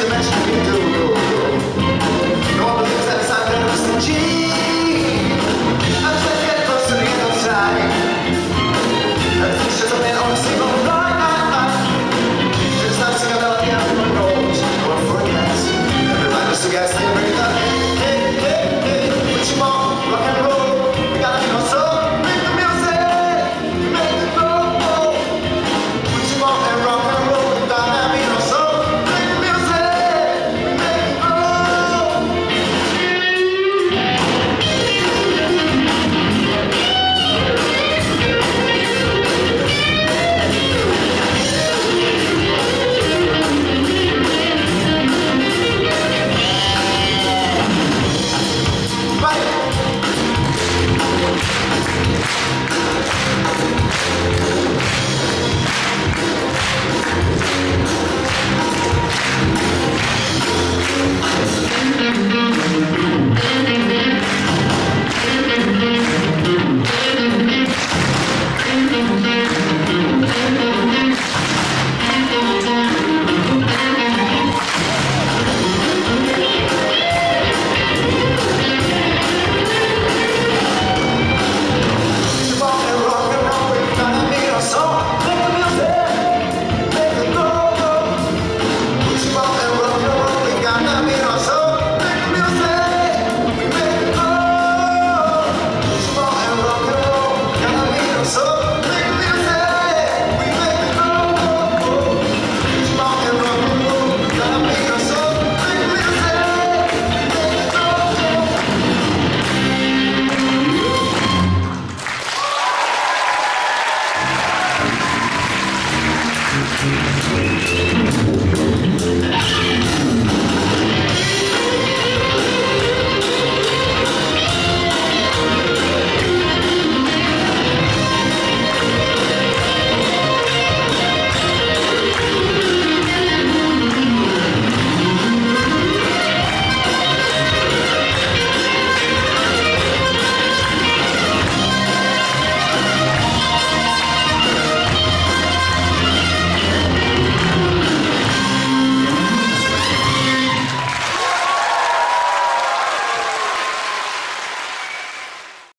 semester.